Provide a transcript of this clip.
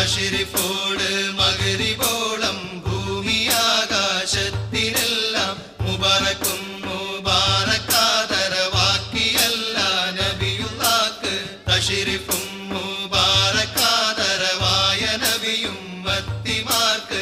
അഷരിഫോട് മകരിവോളം ഭൂമി ആകാശത്തിനെല്ലാം മുബറക്കും മുബാറക്കാതരവാക്കിയല്ല നബിയുള്ളാക്ക്. അഷരിഫും മുബാറക്കാതരവായ നബിയും മത്തിമാർക്ക്